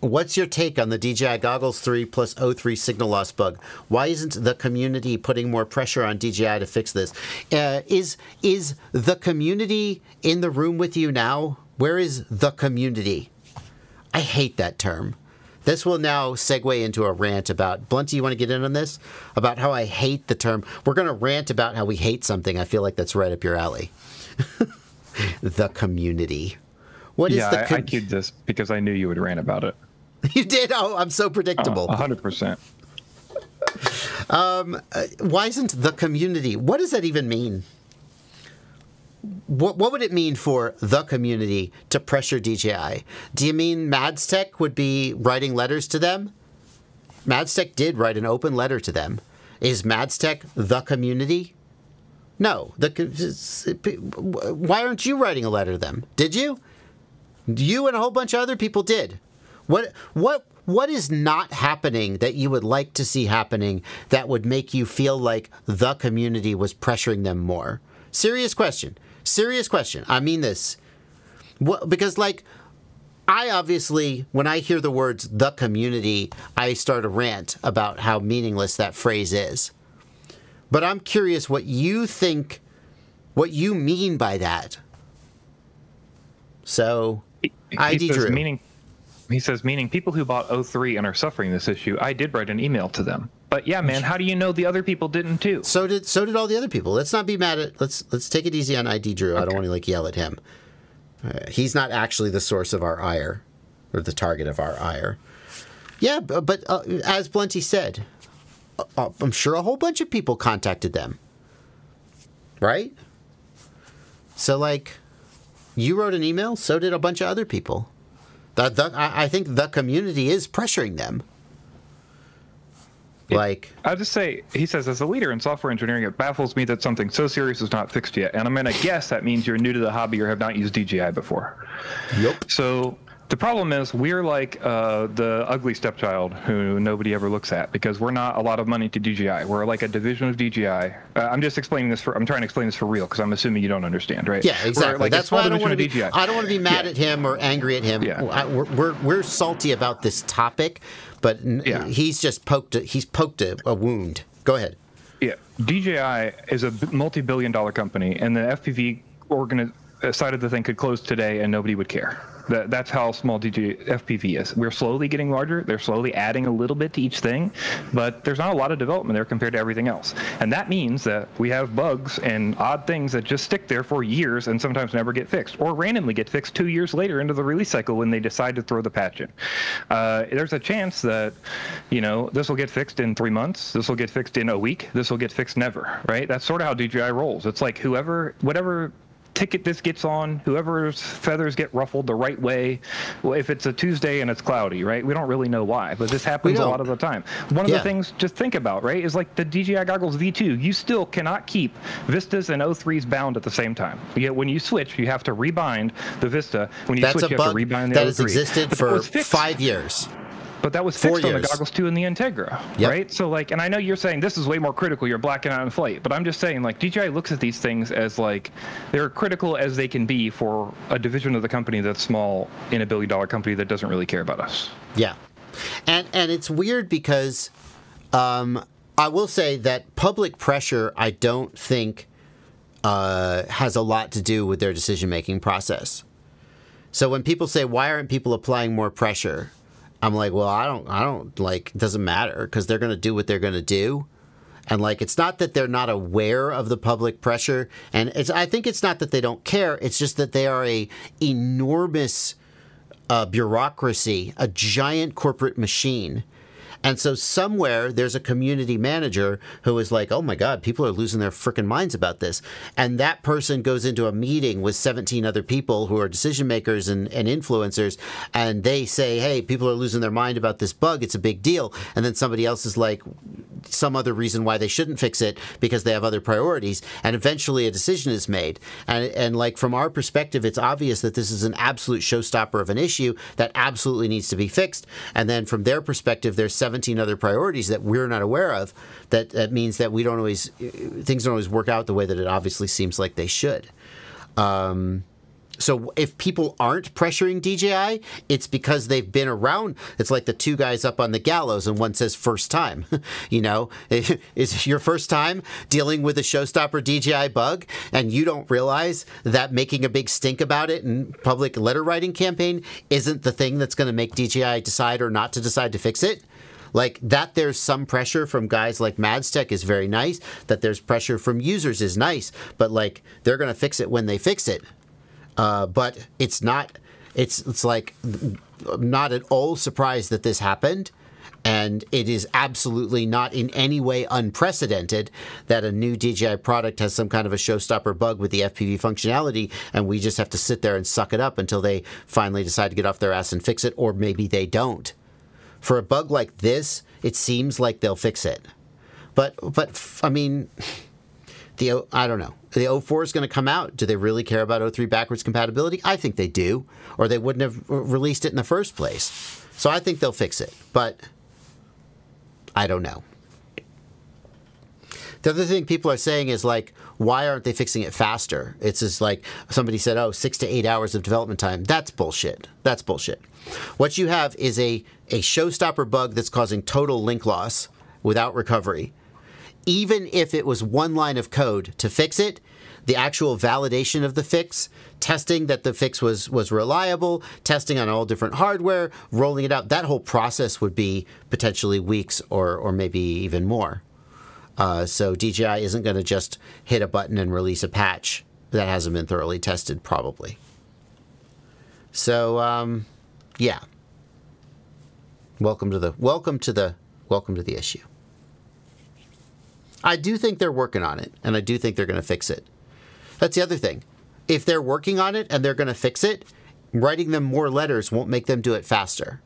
What's your take on the DJI Goggles 3 plus O3 signal loss bug? Why isn't the community putting more pressure on DJI to fix this? Uh, is is the community in the room with you now? Where is the community? I hate that term. This will now segue into a rant about Blunty. You want to get in on this about how I hate the term? We're going to rant about how we hate something. I feel like that's right up your alley. the community. What yeah, is the? Com- I, I queued this because I knew you would rant about it. You did? Oh, I'm so predictable. Uh, hundred percent. Um, uh, why isn't the community? What does that even mean? What what would it mean for the community to pressure DJI? Do you mean Madstech would be writing letters to them? Madstech did write an open letter to them. Is Madstech the community? No. The why aren't you writing a letter to them? Did you? You and a whole bunch of other people did. What what what is not happening that you would like to see happening that would make you feel like the community was pressuring them more? Serious question. Serious question. I mean this. What, because like I obviously, when I hear the words the community, I start a rant about how meaningless that phrase is. But I'm curious what you think, what you mean by that. So, he ID Drew. Meaning, he says, meaning people who bought O3 and are suffering this issue, I did write an email to them. But yeah, man, how do you know the other people didn't too? So did so did all the other people. Let's not be mad at. Let's let's take it easy on ID Drew. Okay. I don't want to like yell at him. Uh, he's not actually the source of our ire, or the target of our ire. Yeah, but, but uh, as Blunty said, uh, uh, I'm sure a whole bunch of people contacted them. Right. So like, you wrote an email. So did a bunch of other people. The, the, I think the community is pressuring them. It, like, I'll just say, he says, as a leader in software engineering, it baffles me that something so serious is not fixed yet. And I'm going to guess that means you're new to the hobby or have not used DJI before. Yep. So the problem is we're like uh, the ugly stepchild who nobody ever looks at because we're not a lot of money to DJI. We're like a division of DJI. Uh, I'm just explaining this for. I'm trying to explain this for real because I'm assuming you don't understand, right? Yeah, exactly. Like That's why I don't want to be. I don't want to be mad yeah. at him or angry at him. Yeah. I, we're, we're we're salty about this topic, but yeah. he's just poked. A, he's poked a, a wound. Go ahead. Yeah, DJI is a multi-billion-dollar company, and the FPV organ side of the thing could close today, and nobody would care. That, that's how small DJ FPV is. We're slowly getting larger. They're slowly adding a little bit to each thing, but there's not a lot of development there compared to everything else. And that means that we have bugs and odd things that just stick there for years and sometimes never get fixed, or randomly get fixed two years later into the release cycle when they decide to throw the patch in. Uh, there's a chance that, you know, this will get fixed in three months. This will get fixed in a week. This will get fixed never. Right? That's sort of how DJI rolls. It's like whoever, whatever ticket this gets on, whoever's feathers get ruffled the right way. Well, if it's a Tuesday and it's cloudy, right? We don't really know why, but this happens a lot of the time. One of yeah. the things just think about, right, is like the DJI goggles V2. You still cannot keep Vistas and O3s bound at the same time. Yet when you switch, you have to rebind the Vista. When you That's switch, you have to rebind the that O3. has existed but for five years. But that was fixed on the goggles 2 in the Integra, yep. right? So like, and I know you're saying this is way more critical. You're blacking out in flight, but I'm just saying like DJI looks at these things as like they're critical as they can be for a division of the company that's small in a billion dollar company that doesn't really care about us. Yeah, and and it's weird because um, I will say that public pressure I don't think uh, has a lot to do with their decision making process. So when people say why aren't people applying more pressure? I'm like, well, I don't, I don't like, it doesn't matter because they're going to do what they're going to do. And like, it's not that they're not aware of the public pressure. And it's, I think it's not that they don't care. It's just that they are a enormous uh, bureaucracy, a giant corporate machine and so somewhere there's a community manager who is like, oh my God, people are losing their freaking minds about this. And that person goes into a meeting with 17 other people who are decision makers and, and influencers, and they say, hey, people are losing their mind about this bug. It's a big deal. And then somebody else is like, some other reason why they shouldn't fix it because they have other priorities. And eventually a decision is made. And, and like from our perspective, it's obvious that this is an absolute showstopper of an issue that absolutely needs to be fixed. And then from their perspective, there's 17 other priorities that we're not aware of. That, that means that we don't always, things don't always work out the way that it obviously seems like they should. Um, so if people aren't pressuring DJI, it's because they've been around. It's like the two guys up on the gallows, and one says first time. you know, is your first time dealing with a showstopper DJI bug, and you don't realize that making a big stink about it in public letter writing campaign isn't the thing that's going to make DJI decide or not to decide to fix it. Like that, there's some pressure from guys like Madstech is very nice. That there's pressure from users is nice, but like they're going to fix it when they fix it. Uh, but it's not. It's it's like not at all surprised that this happened, and it is absolutely not in any way unprecedented that a new DJI product has some kind of a showstopper bug with the FPV functionality, and we just have to sit there and suck it up until they finally decide to get off their ass and fix it, or maybe they don't. For a bug like this, it seems like they'll fix it, but but I mean the I don't know. The O4 is going to come out. Do they really care about O3 backwards compatibility? I think they do, or they wouldn't have released it in the first place. So I think they'll fix it, but I don't know. The other thing people are saying is like, why aren't they fixing it faster? It's just like somebody said, oh, six to eight hours of development time. That's bullshit. That's bullshit. What you have is a, a showstopper bug that's causing total link loss without recovery even if it was one line of code to fix it, the actual validation of the fix, testing that the fix was was reliable, testing on all different hardware, rolling it out, that whole process would be potentially weeks or or maybe even more. Uh, so DJI isn't going to just hit a button and release a patch that hasn't been thoroughly tested, probably. So um, yeah. Welcome to the welcome to the welcome to the issue. I do think they're working on it, and I do think they're going to fix it. That's the other thing. If they're working on it and they're going to fix it, writing them more letters won't make them do it faster.